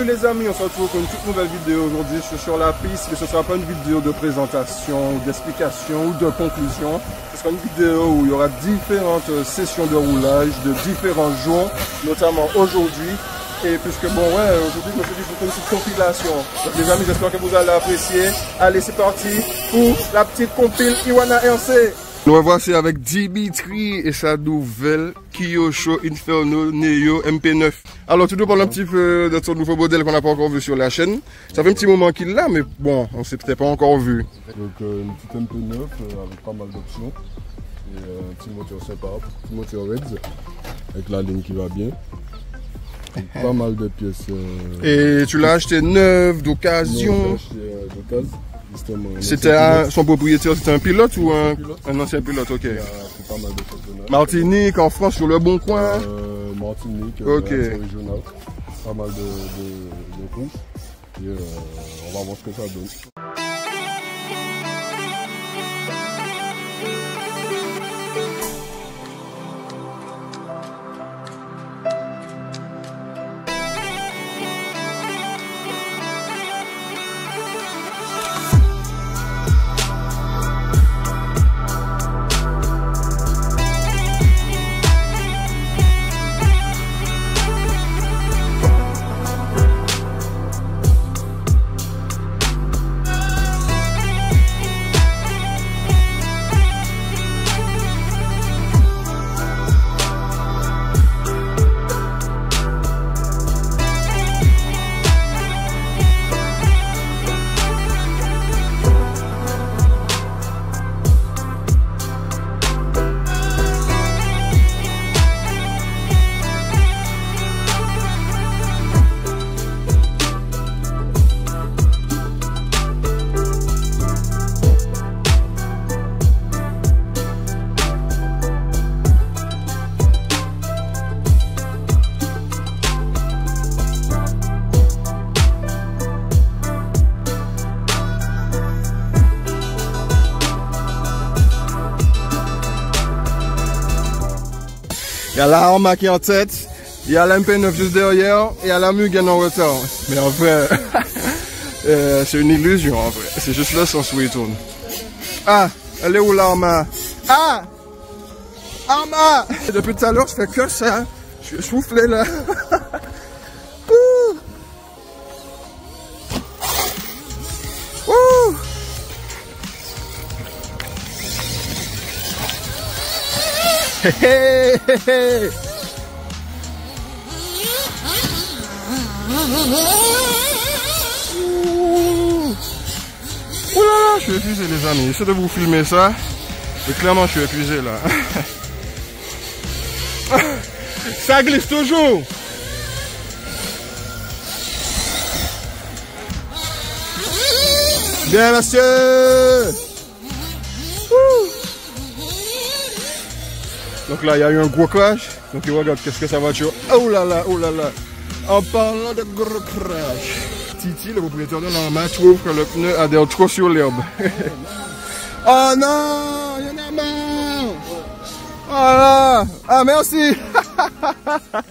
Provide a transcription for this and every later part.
Les amis, on se retrouve pour une toute nouvelle vidéo aujourd'hui. Sur la piste, mais ce ne sera pas une vidéo de présentation, d'explication ou de conclusion. Ce sera une vidéo où il y aura différentes sessions de roulage de différents jours, notamment aujourd'hui. Et puisque bon ouais, aujourd'hui je me suis dit je vous fais une petite compilation. Donc les amis, j'espère que vous allez apprécier. Allez, c'est parti pour la petite compile Iwana RC. Nous revoici avec Dimitri et sa nouvelle Kyosho Inferno Neo MP9. Alors, tout parle un petit peu de son nouveau modèle qu'on n'a pas encore vu sur la chaîne. Ça fait un petit moment qu'il l'a, mais bon, on s'est peut-être pas encore vu. Donc, euh, une petite MP9 euh, avec pas mal d'options. Et euh, un petit moteur sympa, un petit moteur Reds, avec la ligne qui va bien pas mal de pièces. Euh, Et tu l'as acheté neuf, d'occasion euh, C'était son propriétaire, c'était un pilote ou un, un, ancien pilote, ok. pas mal de Martinique, en France, sur le bon coin euh, Martinique, ok. régional, pas mal de, de, de couches. Et on va voir ce que ça donne. Il y a la Arma qui est en tête, il y a l'MP9 juste derrière et il y a la Mugen en retard. Mais en vrai, euh, c'est une illusion en vrai. C'est juste le sens où il tourne. Ah, elle est où l'Arma Ah Arma Depuis tout à l'heure, je fais que ça. Je suis soufflé là. Hé hé hé Ouh je suis épuisé les amis, j'essaie de vous filmer ça. Mais clairement je suis épuisé là. ça glisse toujours. Bien monsieur Donc là, il y a eu un gros crash. Donc regarde qu'est-ce que va tuer. Oh là là, oh là là. En parlant de gros crash. Titi, le propriétaire de l'arma, trouve que le pneu adhère trop sur l'herbe. oh non, il y en a marre. Oh là. Ah merci.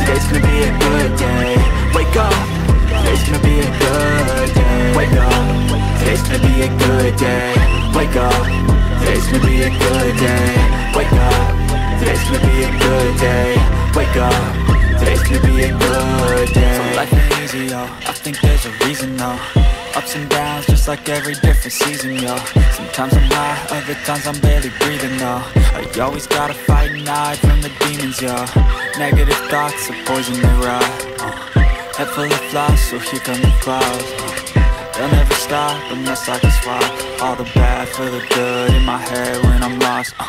Today's gonna be a good day. Wake up. Today's gonna be a good day. Wake up. Today's gonna be a good day. Wake up. Today's gonna be a good day. Wake up. Today's gonna be a good day. Wake up. Today's gonna be a good day. So life ain't easy, y'all. I think there's a reason, though Ups and downs, just like every different season, yo. Sometimes I'm high, other times I'm barely breathing, though. I always gotta fight and hide from the demons, yo. Negative thoughts are poison they ride. Uh, head full of flies, so here come the clouds. Uh, they'll never stop unless I can swap all the bad for the good in my head when I'm lost. Uh,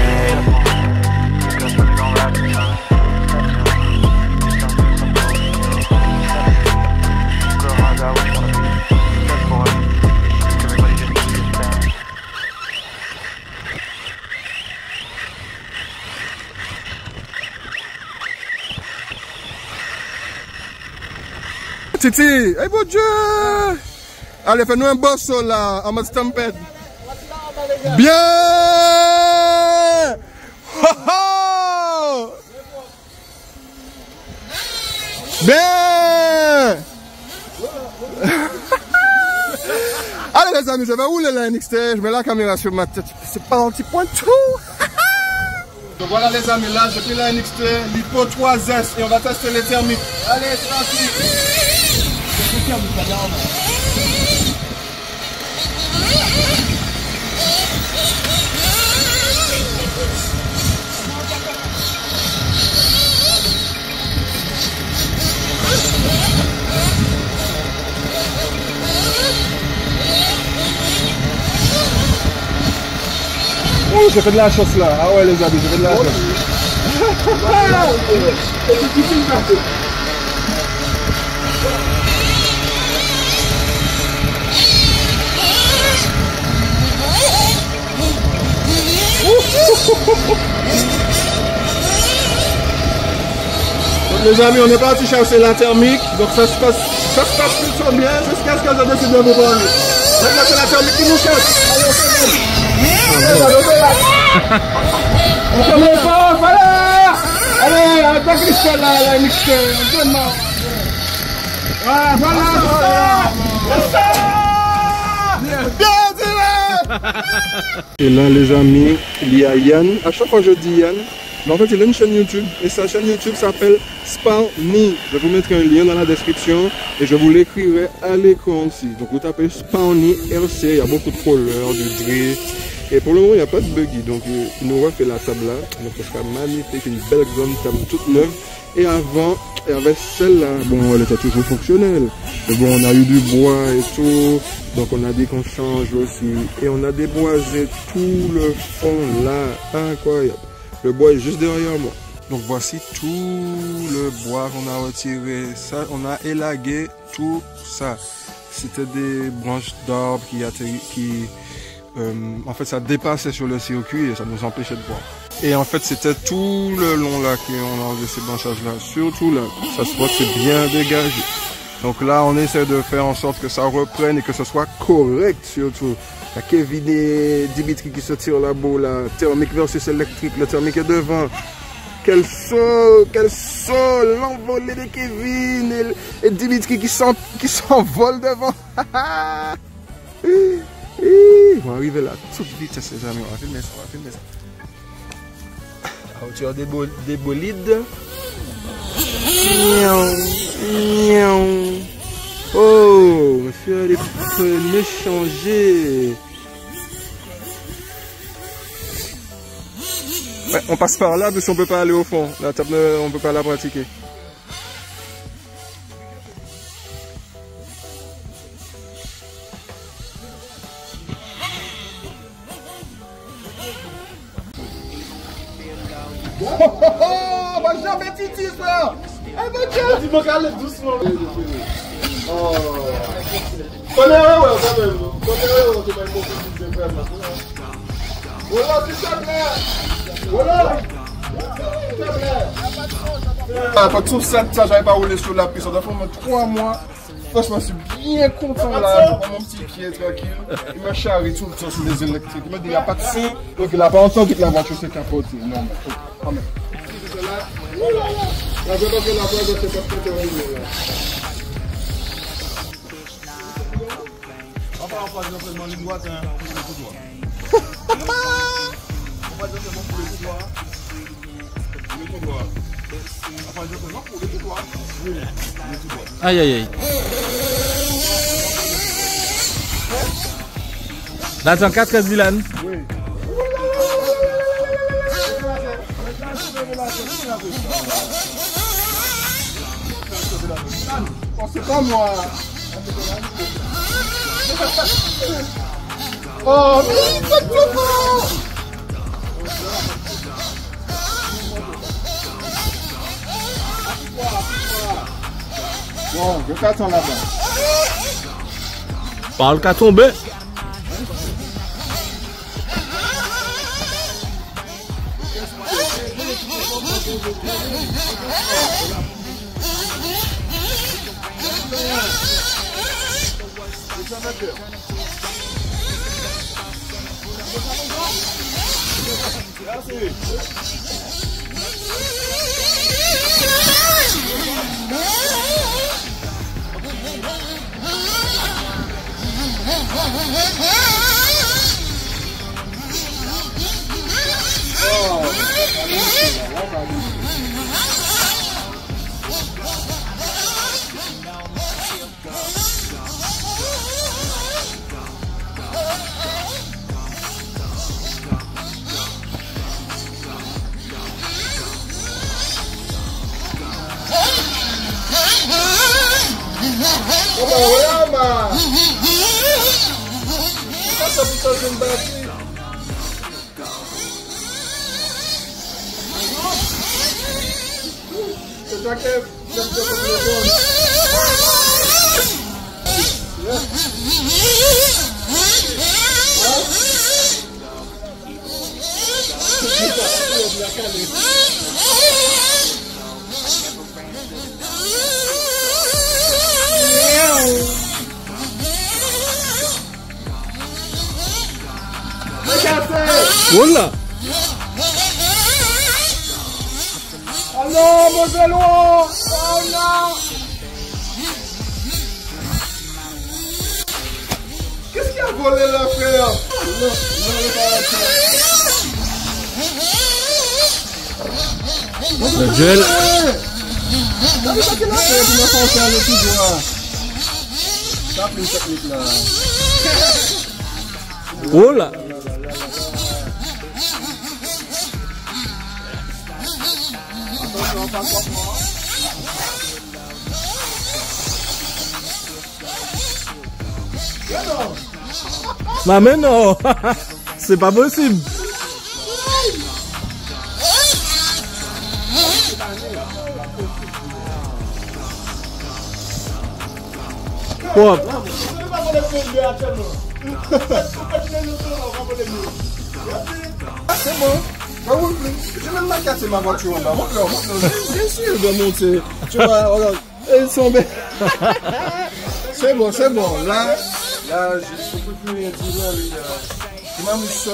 Titi, hey bon Dieu! Allez, fais-nous un beau saut là, en mode stampede. Bien! Bien! Allez les amis, je vais rouler la NXT, je mets la caméra sur ma tête, c'est pas un petit point tout! Donc voilà les amis, là j'ai pris la NXT, l'hypo 3S et on va tester les thermiques. Allez, tranquille! Oh, j'ai fait de la chance là. Ah ouais les amis, j'ai fait de la chance. Donc, les amis, on est parti chercher la thermique. Donc ça se passe, ça se passe plutôt bien jusqu'à ce que je décide de vous parler. Maintenant c'est la thermique qui nous cherche. Allez, on. On pas, voilà Allez, Christelle là, la mixte. Voilà, voilà. Bien, Et là, les amis, il y a Yann. À chaque fois, je dis Yann. Mais en fait, il a une chaîne YouTube. Et sa chaîne YouTube s'appelle Spawny. Je vous mettrai un lien dans la description. Et je vous l'écrirai à l'écran aussi. Donc, vous tapez Spawny RC. Il y a beaucoup de couleurs, du drift. Et pour le moment, il n'y a pas de buggy. Donc, euh, il nous refait la table là. Donc, ce sera magnifique. Une belle grande table toute neuve. Et avant, y avait celle-là. Bon, elle était toujours fonctionnelle. Mais bon, on a eu du bois et tout. Donc, on a dit qu'on change aussi. Et on a déboisé tout le fond là. Incroyable. Le bois est juste derrière moi. Donc, voici tout le bois qu'on a retiré. Ça, on a élagué tout ça. C'était des branches d'arbres qui qui, euh, en fait, ça dépassait sur le circuit et ça nous empêchait de voir. Et en fait, c'était tout le long là qu'on a enlevé ces branchages-là. Surtout là, ça se voit que c'est bien dégagé. Donc là, on essaie de faire en sorte que ça reprenne et que ce soit correct surtout. Il Kevin et Dimitri qui se tirent la boule là. Thermique versus électrique. Le thermique est devant. Quel saut, quel saut, l'envolée de Kevin et, et Dimitri qui s'en- qui Ils vont arriver là, toute vitesse les amis, on va filmer ça, on va filmer ça. Hauteur des, bol- des bolides? Oh, monsieur, les pneus changés. Ouais, on passe par là parce qu'on peut pas aller au fond. La table, on peut pas la pratiquer. Voilà ah, pas tout ça, ça j'avais pas roulé sur la piste, ça doit faire 3 mois. Franchement, je suis bien content là, pour mon petit qui est tranquille. Il m'a charré tout le temps sur les électriques. Il m'a dit, il n'y a pas de son, donc il n'a pas entendu que la voiture s'est capotée. Non, mais faut quand même. La la. Enfin, on passe simplement ligne droite, hein, pour le coup Oui. Aïe aïe aïe. Là, t'es en 4 13 Dylan. Oh, c'est pas moi. Oh, mais il trop Je t'attends là-bas. Parle qu'à tomber. Oh, Pourquoi ça vous change une batterie C'est toi qui as fait le Oula. Oh non, mon Oh non Qu'est-ce qui a volé là, frère? Non, non, il est pas là. Le duel. T'as vu ça qu'il a fait pour me faire faire le tout droit T'as pris une technique là. Oula. Mais non. C'est pas possible. Ah, c'est bon. Bah oui. J'ai même pas cassé ma voiture en bas. Montre-leur, montre-leur. Bien sûr, je dois monter. Tu vois, regarde. Ils sont belles. C'est bon, c'est bon. Là, là, je ne peux plus rien dire. là, lui, là. Mis seul.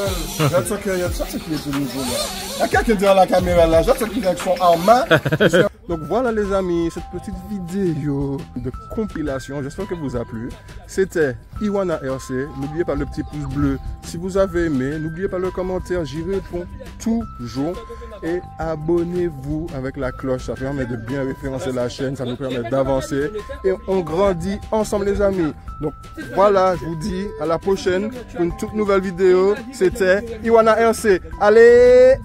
J'attends qu'il y a ça, qu'il est tout nouveau là. Il y a quelqu'un derrière la caméra là. J'attends qu'il avec son en main. Donc voilà les amis, cette petite vidéo de compilation, j'espère que vous a plu. C'était Iwana RC. N'oubliez pas le petit pouce bleu si vous avez aimé. N'oubliez pas le commentaire, j'y réponds toujours. Et abonnez-vous avec la cloche, ça permet de bien référencer la chaîne, ça nous permet d'avancer. Et on grandit ensemble les amis. Donc voilà, je vous dis à la prochaine pour une toute nouvelle vidéo. C'était Iwana RC. Allez